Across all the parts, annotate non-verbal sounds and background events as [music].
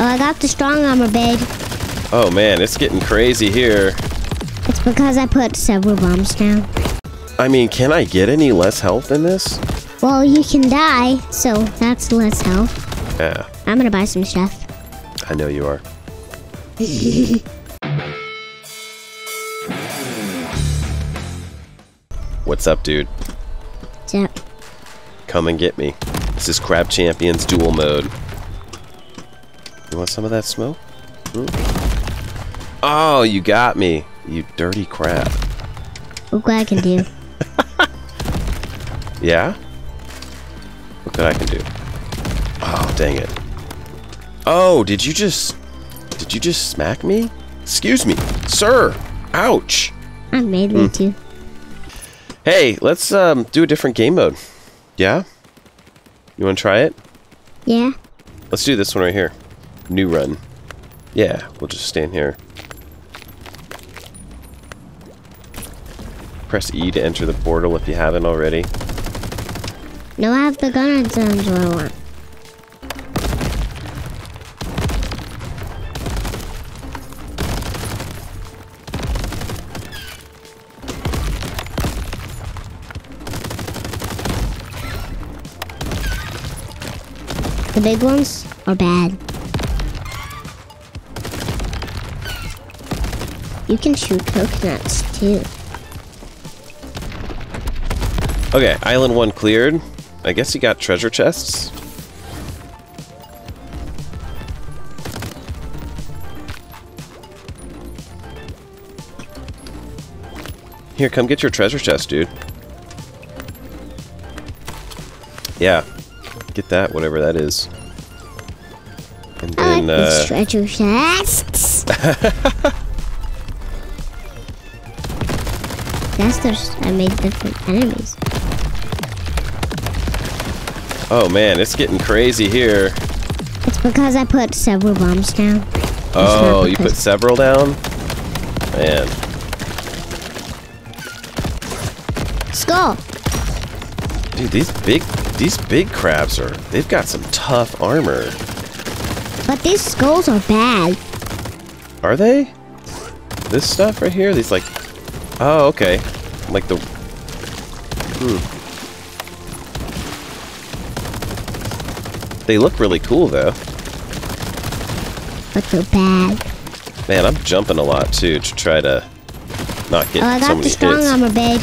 Oh, I got the strong armor, babe. Oh man, it's getting crazy here. It's because I put several bombs down. I mean, can I get any less health in this? Well, you can die, so that's less health. Yeah, I'm gonna buy some stuff. I know you are. [laughs] What's up, dude? So, Come and get me. This is Crab Champions duel mode. You want some of that smoke? Oh, you got me. You dirty crab. look what I can do. [laughs] Yeah? Look what I can do. Oh, dang it. Oh, did you just... Did you just smack me? Excuse me, sir. Ouch. I made me too. Hey, let's um do a different game mode. Yeah? You want to try it? Yeah. Let's do this one right here. New run. Yeah, we'll just stand here. Press E to enter the portal if you haven't already. No, I have the gun and sounds what I want. The big ones are bad. You can shoot coconuts too. Okay, island one cleared. I guess you got treasure chests. Here, come get your treasure chest, dude. Yeah, get that, whatever that is. And I like then, uh, treasure chests. [laughs] There's. I made different enemies. oh man, it's getting crazy here. It's because I put several bombs down. Oh, you put several down? Man. Skull. Dude, these big these big crabs are they've got some tough armor. But these skulls are bad. Are they? This stuff right here? These like Oh, okay. Like the Hmm. They look really cool though. But they're bad. Man, I'm jumping a lot too to try to not get Oh, I so got many the strong hits. armor, babe.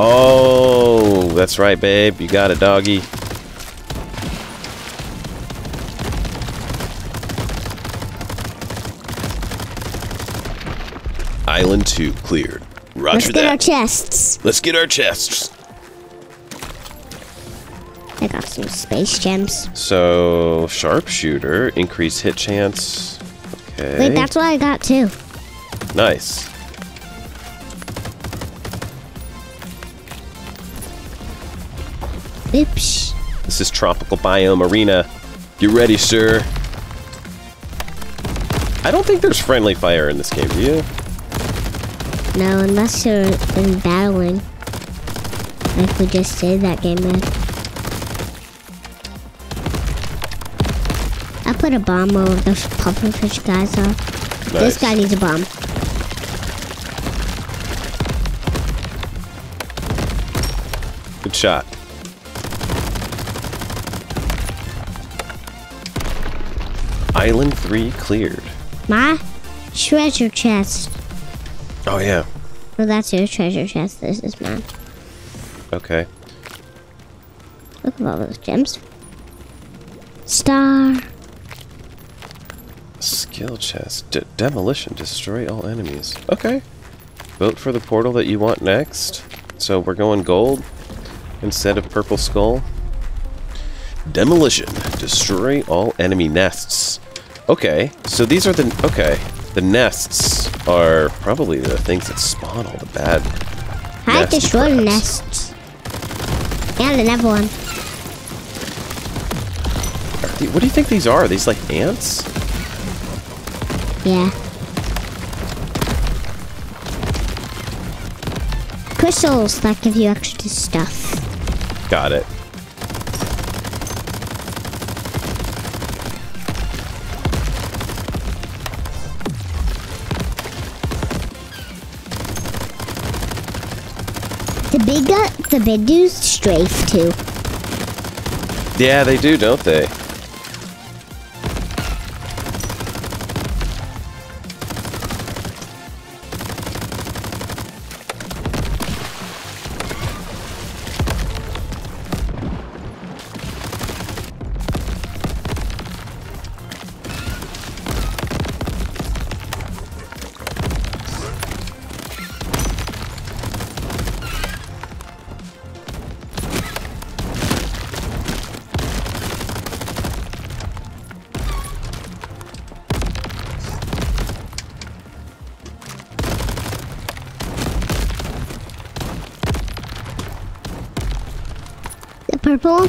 Oh, that's right, babe. You got a doggy. Island 2 cleared. Roger Let's get our chests. Let's get our chests. I got some space gems. So, sharpshooter, increase hit chance. Okay. Wait, that's what I got too. nice. Oops. This is Tropical Biome Arena. You ready, sir? I don't think there's friendly fire in this game, do you? No, unless you're in battling. Like we just did that game mode. I put a bomb over those pufferfish guys off. This guy needs a bomb. Good shot. Island 3 cleared. My treasure chest. Oh, yeah. Well, that's your treasure chest. This is mine. Okay. Look at all those gems. Star. Skill chest. D- demolition. Destroy all enemies. Okay. Vote for the portal that you want next. So we're going gold instead of purple skull. Demolition. Destroy all enemy nests. Okay. So these are the... Okay. The nests are probably the things that spawn all the bad I Nasty destroyed crabs. nests. And another one. What do you think these are? Are these like ants? Yeah. Crystals that give you extra stuff. Got it. Big gut, the big dudes strafe too. Yeah, they do, don't they?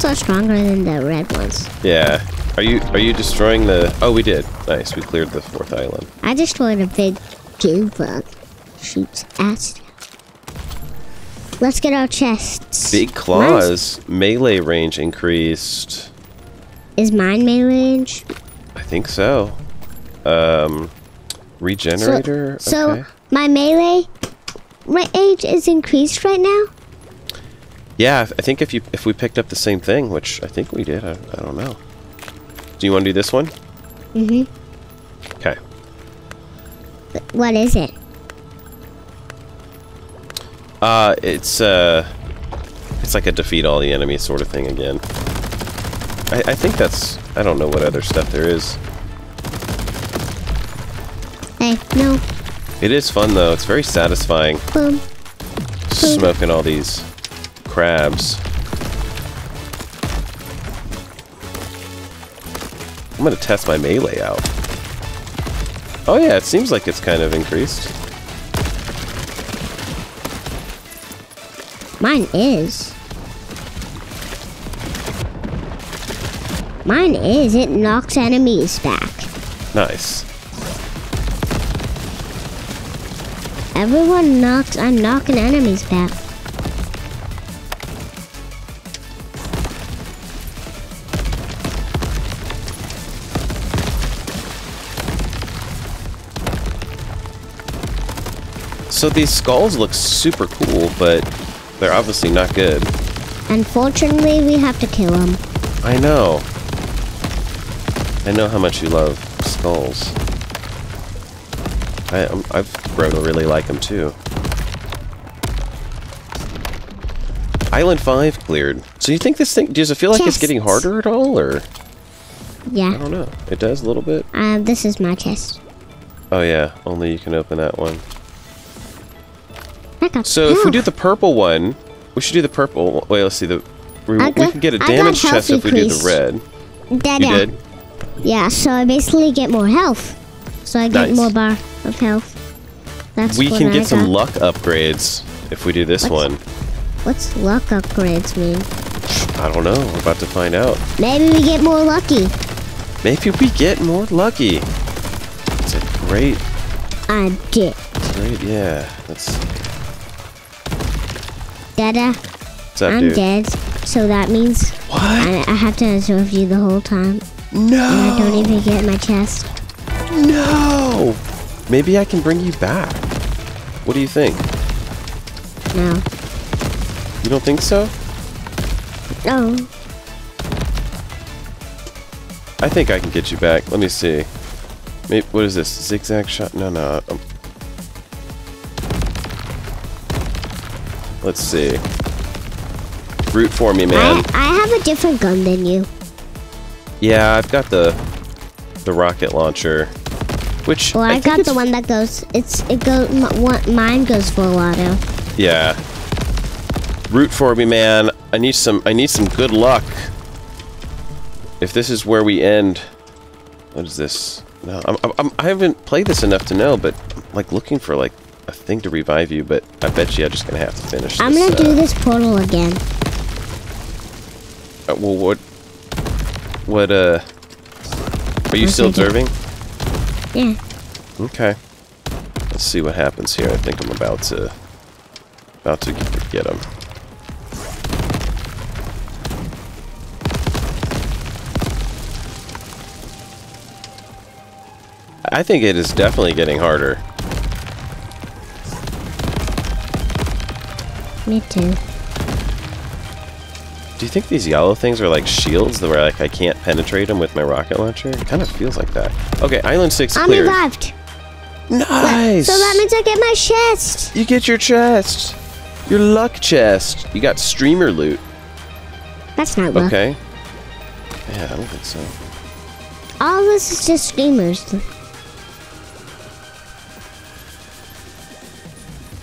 Are stronger than the red ones. Yeah. Are you are you destroying the? Oh, we did. Nice. We cleared the fourth island. I destroyed a big goo bug. Shoots ass. Let's get our chests. Big claws. Melee range increased. Is mine melee range? I think so. Um, regenerator. So okay. my melee range is increased right now. Yeah, I think if you if we picked up the same thing, which I think we did, I, I don't know. Do you want to do this one? Mhm. Okay. What is it? Uh, it's uh, it's like a defeat all the enemies sort of thing again. I, I think that's I don't know what other stuff there is. Hey, no. It is fun though. It's very satisfying Boom. smoking all these crabs. I'm gonna test my melee out. Oh yeah, it seems like it's kind of increased. Mine is. Mine is. It knocks enemies back. Nice. Everyone knocks. I'm knocking enemies back. So these skulls look super cool, but they're obviously not good. Unfortunately, we have to kill them. I know. I know how much you love skulls. I, I'm, I've grown to really like them too. Island 5 cleared. So you think this thing, does it feel like it's getting harder at all, or? Yeah. I don't know. It does a little bit? Um, this is my chest. Oh yeah, only you can open that one. I So if we do the purple one, we should do the purple. Wait, let's see. The we, I we can get a damage chest if we do the red. Dada. You did? Yeah, so I basically get more health. So I get Nice. more bar of health. That's We can I get some got. luck upgrades if we do this What's- one. What's luck upgrades mean? I don't know. We're about to find out. Maybe we get more lucky. Maybe we get more lucky. It's a great, I did. great, yeah. That's Dada, what's up, I'm dude. dead. So that means What? I, I have to observe you the whole time. And I don't even get my chest. no. Maybe I can bring you back. What do you think? No. You don't think so? No. I think I can get you back. Let me see. Maybe, what is this? Zigzag shot? No, no. Um, let's see. Root for me, man. I, I have a different gun than you. Yeah, I've got the the rocket launcher, which Well, I, think got the one that goes. It's it go. m- One, mine goes full auto. Yeah. Root for me, man. I need some. I need some good luck. If this is where we end, what is this? No, I'm, I'm, I'm, I haven't played this enough to know, but I'm, like looking for like a thing to revive you. But I bet you I'm just gonna have to finish. I'm this, gonna do uh, this portal again. uh, well, what? What? Uh? Are you still observing? Yeah. Okay. Let's see what happens here. I think I'm about to about to get, get him. I think it is definitely getting harder. Me too. Do you think these yellow things are like shields where like I can't penetrate them with my rocket launcher? It kind of feels like that. Okay, island six I'm cleared. revived. Nice. So that means I get my chest. you get your chest, your luck chest. You got streamer loot. That's not luck. Okay. Yeah, I don't think so. All this is just streamers.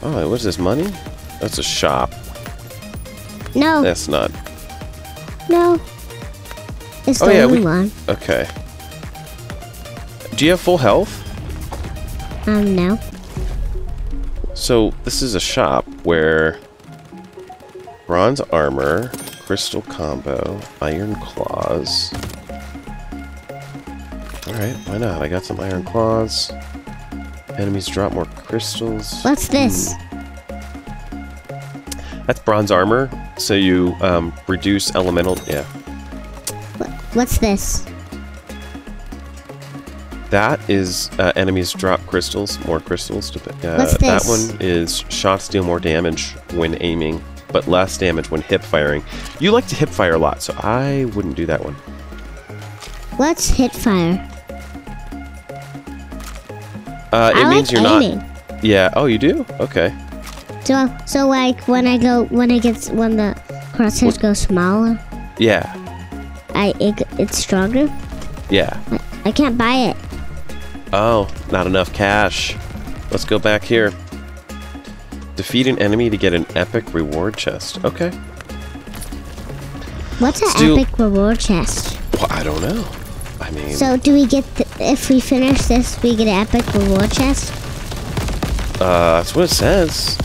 Oh, what's this money? That's a shop. No, That's not. no. It's Oh, the yeah, only we- one. Okay. Do you have full health? Um, no. So this is a shop where bronze armor, crystal combo, iron claws. Alright, why not? I got some iron claws. Enemies drop more crystals. What's this? That's bronze armor, so you um, reduce elemental. Yeah, What, what's this? that is uh, enemies drop crystals, more crystals. To, uh, What's That one is shots deal more damage when aiming, but less damage when hip firing. You like to hip fire a lot, so I wouldn't do that one. What's hit fire? Uh, it I means like you're aiming. not. Yeah. Oh, you do? Okay. So, so like when I go, when it gets, when the crosshairs go smaller, Yeah. I it, it's stronger. Yeah. I, I can't buy it. Oh, not enough cash. Let's go back here. Defeat an enemy to get an epic reward chest. Okay. What's an epic reward chest? Well, I don't know. I mean, So do we get the, if we finish this, we get an epic reward chest? uh, that's what it says.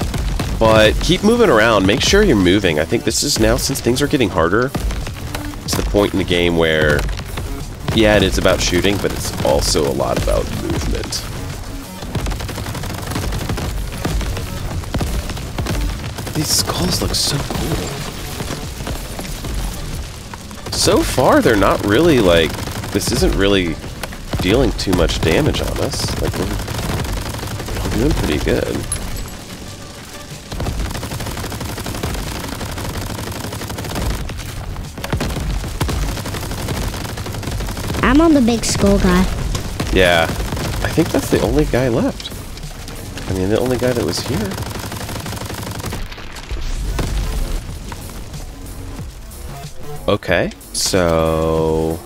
But keep moving around. Make sure you're moving. I think this is now, since things are getting harder, it's the point in the game where, yeah, it is about shooting, but it's also a lot about movement. These skulls look so cool. So far, they're not really like. This isn't really dealing too much damage on us. Like, we're, doing pretty good. I'm on the big skull guy. Yeah, I think that's the only guy left. I mean, the only guy that was here. Okay, so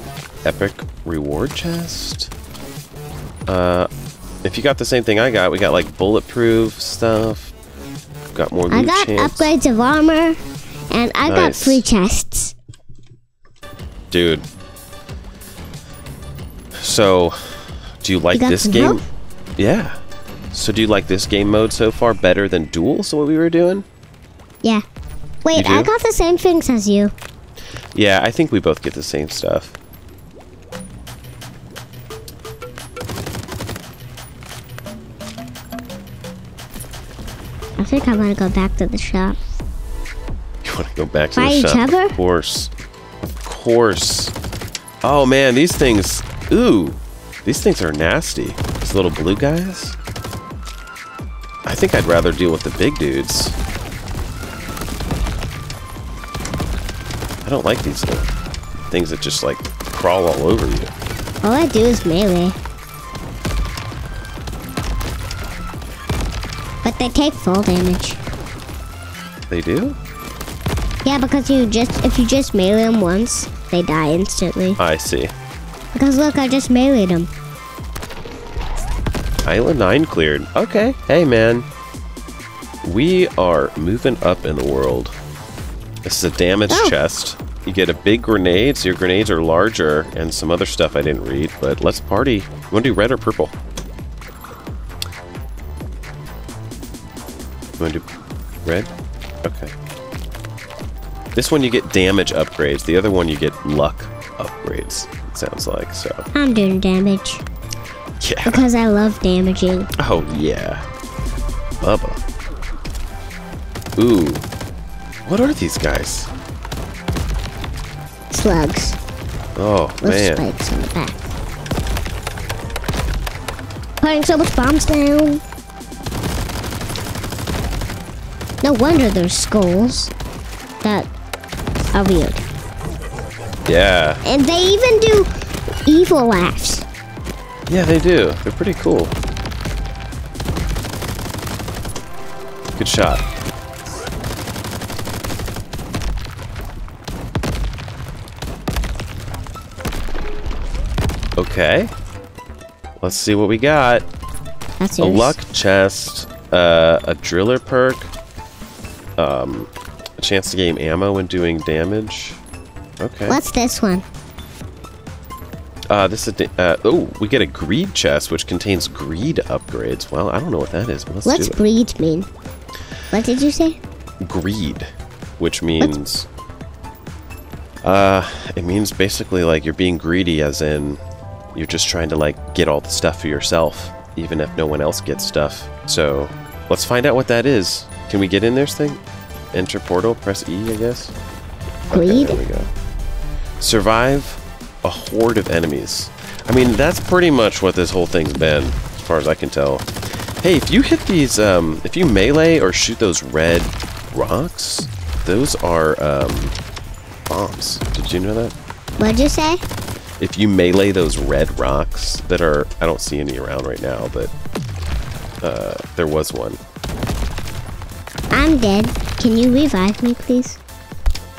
epic reward chest. Uh, if you got the same thing I got, we got like bulletproof stuff. Got more loot I got chance. upgrades of armor, and I got Nice. free chests. Dude. So, do you like got this game? help? Yeah. So, do you like this game mode so far better than Duels, So what we were doing? Yeah. Wait, I got the same things as you. Yeah, I think we both get the same stuff. I think I want to go back to the shop. You want to go back to the shop? other? Of course. Of course. Oh man, these things. Ooh. These things are nasty. These little blue guys. I think I'd rather deal with the big dudes. I don't like these little things that just like crawl all over you. All I do is melee. But they take full damage. They do? Yeah, because you just if you just melee them once, they die instantly. I see. Because look, I just meleeed him. Island 9 cleared. Okay. Hey, man. We are moving up in the world. This is a damage Oh. chest. You get a big grenade, so your grenades are larger, and some other stuff I didn't read, but let's party. You want to do red or purple? You want to do red? Okay. This one you get damage upgrades. The other one you get luck upgrades, it sounds like, so. I'm doing damage Yeah. because I love damaging. Oh, yeah. Bubba. Ooh. What are these guys? Slugs Oh, with man. spikes on the back. Putting so much bombs down. No wonder there's skulls. That are weird. Yeah. And they even do evil laughs. Yeah, they do. They're pretty cool. Good shot. Okay. Let's see what we got. That's A yours. luck chest, uh, a driller perk, um, a chance to gain ammo when doing damage. Okay. What's this one? Uh, this is uh, oh, we get a greed chest which contains greed upgrades. Well, I don't know what that is, but let's What's greed mean? What did you say? greed, which means uh, it means basically like you're being greedy, as in you're just trying to like get all the stuff for yourself, even if no one else gets stuff. So let's find out what that is. Can we get in there, thing? Enter portal. Press E, I guess. Okay, Greed? there we go. Survive a horde of enemies. I mean, that's pretty much what this whole thing's been, as far as I can tell. Hey, if you hit these, um, if you melee or shoot those red rocks, those are, um, bombs. Did you know that? What'd you say? If you melee those red rocks that are, I don't see any around right now, but, uh, there was one. I'm dead. Can you revive me, please?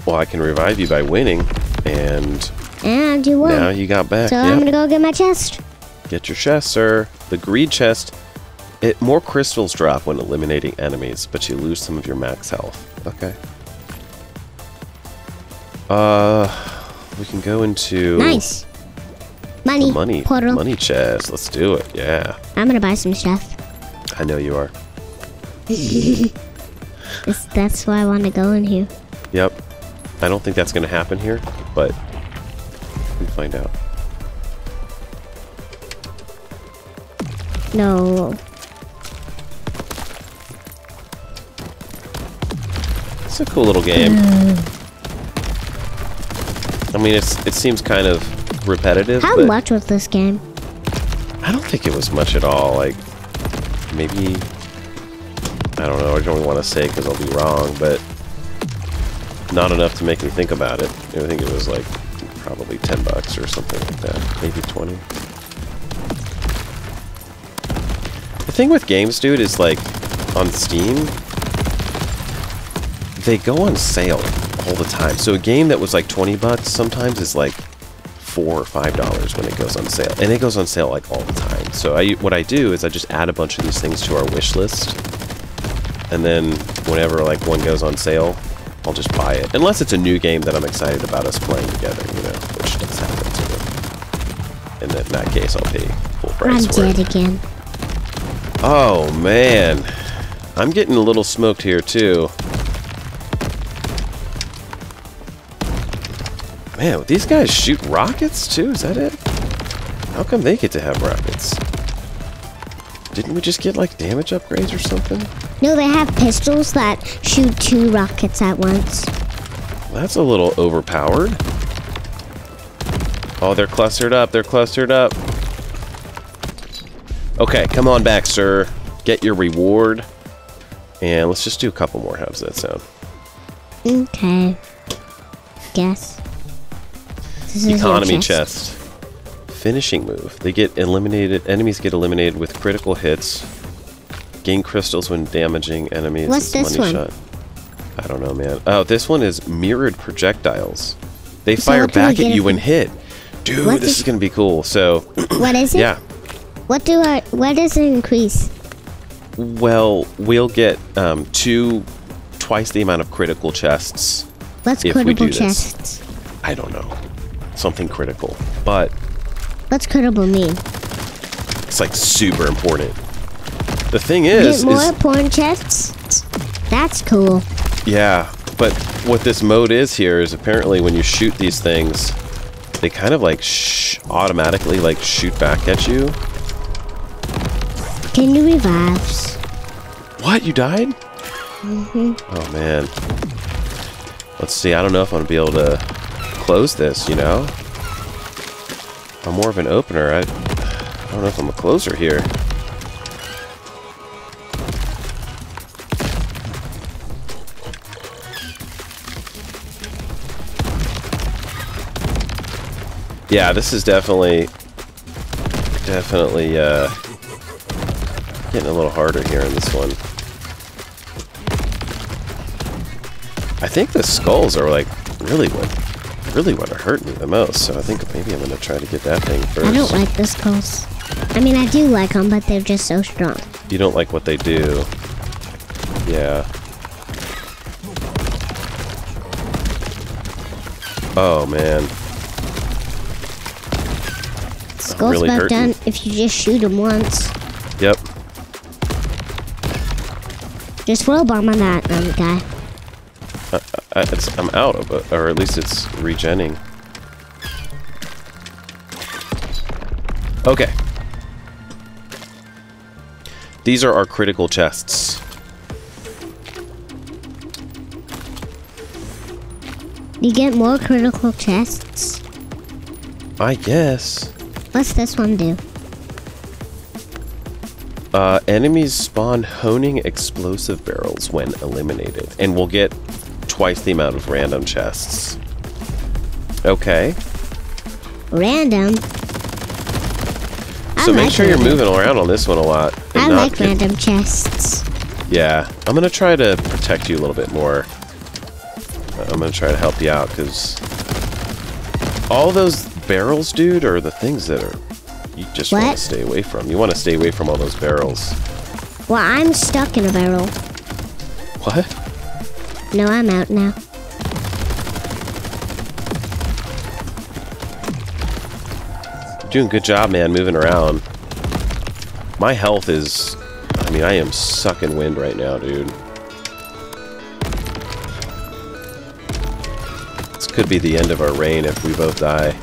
Well, I can revive you by winning, and And you won. now you got back. so Yep. I'm gonna go get my chest. Get your chest, sir. The greed chest. It more crystals drop when eliminating enemies, but you lose some of your max health. Okay. Uh, we can go into Nice. Money. money Portal. money chest. Let's do it. Yeah, I'm gonna buy some stuff. I know you are. [laughs] That's why I want to go in here. Yep. I don't think that's gonna happen here, but we find out. No. It's a cool little game. Hmm. I mean, it's it seems kind of repetitive, How much was this game? I don't think it was much at all. Like, maybe. I don't know. I don't want to say because I'll be wrong, but not enough to make me think about it. I think it was like probably 10 bucks or something like that. Maybe 20. The thing with games, dude, is like on Steam, they go on sale all the time. So a game that was like 20 bucks sometimes is like four or five dollars when it goes on sale and it goes on sale like all the time so i what i do is i just add a bunch of these things to our wish list and then whenever like one goes on sale i'll just buy it unless it's a new game that i'm excited about us playing together you know which does happen to and in that case i'll pay full I'm price for dead it again. oh man i'm getting a little smoked here too Man, these guys shoot rockets too? Is that it? How come they get to have rockets? Didn't we just get like damage upgrades or something? No, they have pistols that shoot two rockets at once. That's a little overpowered. Oh, they're clustered up. They're clustered up. Okay, come on back, sir. Get your reward. And let's just do a couple more. How's that sound? Okay. Guess. This Economy chest. Finishing move. They get eliminated. Enemies get eliminated with critical hits. Gain crystals when damaging enemies. What's this one? Shot. I don't know, man. Oh, this one is mirrored projectiles. They So fire we back at you when hit. Dude, What this is- gonna be cool. So, [coughs] What is it? yeah. What do I? What does it increase? Well, we'll get um, two, twice the amount of critical chests. What's If we critical do this. chests? I don't know, something critical, but What's critical mean? it's like super important. The thing Get is, more is porn chests? That's cool. Yeah, but what this mode is here is apparently when you shoot these things, they kind of like sh- automatically like shoot back at you. Can you revives? What? You died? Mm-hmm. Oh man. Let's see. I don't know if I'm gonna be able to close this. You know, I'm more of an opener. I, I don't know if I'm a closer here. Yeah, this is definitely, definitely, uh, getting a little harder here in this one. I think the skulls are like really what, really what are hurting me the most. So I think maybe I'm gonna try to get that thing first. I don't like the skulls. I mean, I do like them, but they're just so strong. You don't like what they do. Yeah. Oh man. Skulls really back hurting. down if you just shoot him once. Yep. Just throw a bomb on that um, guy. I, it's, I'm out of it, or at least it's regenning. Okay. These are our critical chests. You get more critical chests. I guess. What's this one do? Uh, enemies spawn homing explosive barrels when eliminated, and we'll get twice the amount of random chests. Okay. Random. So make sure you're moving around on this one a lot. and I like get- random chests. Yeah, I'm gonna try to protect you a little bit more. I'm gonna try to help you out because all those barrels, dude, are the things that are you just want to stay away from. You want to stay away from all those barrels. Well, I'm stuck in a barrel. What? No, I'm out now. You're doing a good job, man, moving around. My health is, I mean, I am sucking wind right now, dude. This could be the end of our reign if we both die.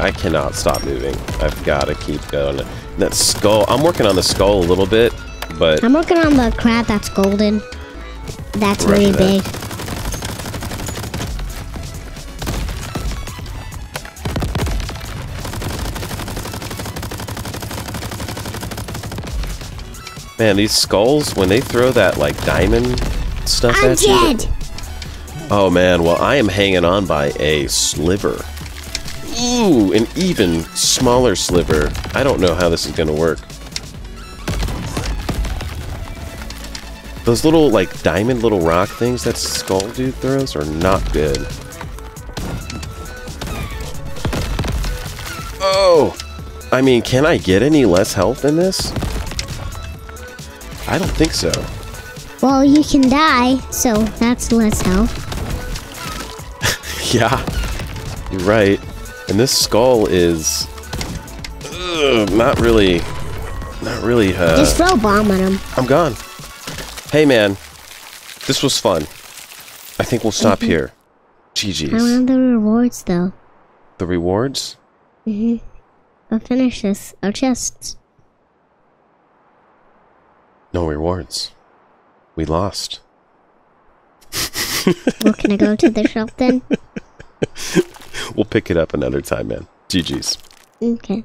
I cannot stop moving. I've got to keep going. That skull, I'm working on the skull a little bit, but I'm working on the crab that's golden. That's really that. big. Man, these skulls, when they throw that, like, diamond stuff I'm at you... dead. Oh, man, well, I am hanging on by a sliver. Ooh, an even smaller sliver. I don't know how this is gonna work. Those little, like, diamond little rock things that Skull Dude throws are not good. Oh! I mean, can I get any less health in this? I don't think so. Well, you can die, so that's less health. [laughs] Yeah, you're right. And this skull is ugh, not really, not really. Uh, Just throw a bomb at him. I'm gone. Hey, man, this was fun. I think we'll stop here. I GG's. want the rewards, though. The rewards? Mm-hmm. I'll finish this. Our chests. No rewards. We lost. Well, can I go to the shop then? [laughs] We'll pick it up another time, man. GG's. Okay.